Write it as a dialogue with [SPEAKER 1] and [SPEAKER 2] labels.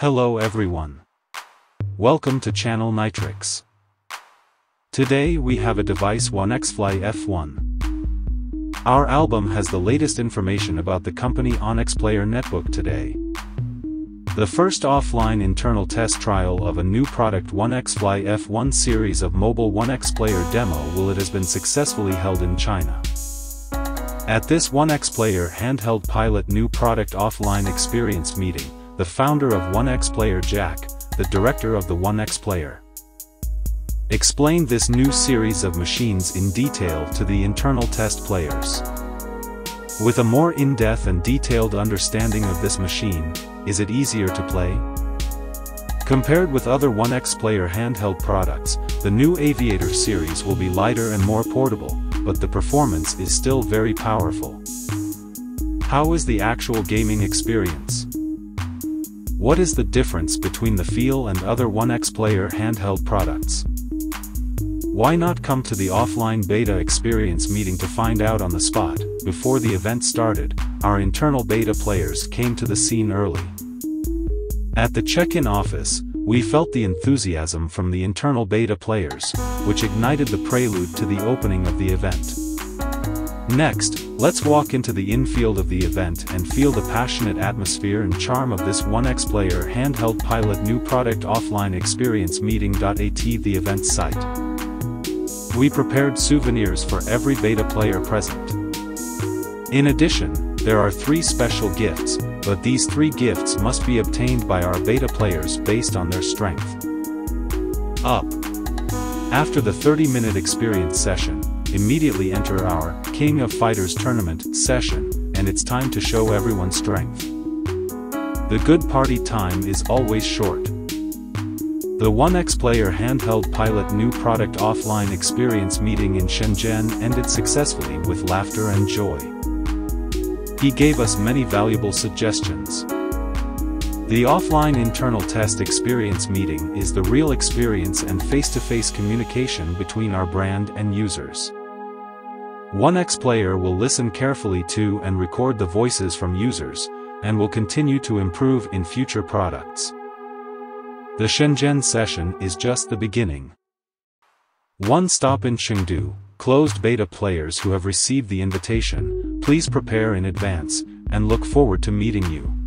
[SPEAKER 1] Hello everyone. Welcome to channel Nitrix. Today we have a device One X-Fly F1. Our album has the latest information about the company Onyx Player Netbook today. The first offline internal test trial of a new product One X-Fly F1 series of mobile One X Player demo will it has been successfully held in China. At this One X Player handheld pilot new product offline experience meeting, the founder of One X Player Jack, the director of the One X Player, explained this new series of machines in detail to the internal test players. With a more in-depth and detailed understanding of this machine, is it easier to play? Compared with other One X Player handheld products, the new Aviator series will be lighter and more portable, but the performance is still very powerful. How is the actual gaming experience? What is the difference between the feel and other One X Player handheld products? Why not come to the offline beta experience meeting to find out on the spot? Before the event started, our internal beta players came to the scene early. At the check-in office, we felt the enthusiasm from the internal beta players, which ignited the prelude to the opening of the event. Next, let's walk into the infield of the event and feel the passionate atmosphere and charm of this 1x player handheld pilot new product offline experience meeting.at the event site. We prepared souvenirs for every beta player present. In addition, there are three special gifts, but these three gifts must be obtained by our beta players based on their strength. Up. After the 30-minute experience session, immediately enter our King of Fighters tournament session, and it's time to show everyone strength. The good party time is always short. The 1X Player handheld pilot new product offline experience meeting in Shenzhen ended successfully with laughter and joy. He gave us many valuable suggestions. The offline internal test experience meeting is the real experience and face-to-face -face communication between our brand and users. 1x Player will listen carefully to and record the voices from users, and will continue to improve in future products. The Shenzhen session is just the beginning. One stop in Chengdu, closed beta players who have received the invitation, please prepare in advance, and look forward to meeting you.